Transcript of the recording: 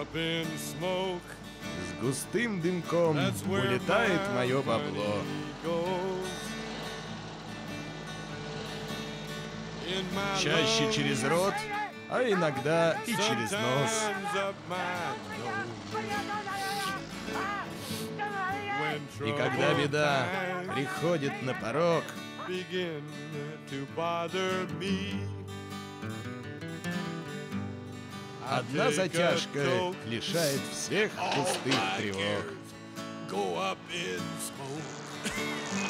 С густым дымком улетает мое бабло. Чаще через рот, а иногда и через нос. И когда беда приходит на порог, одна затяжка лишает всех пустых тревог. Go up in smoke.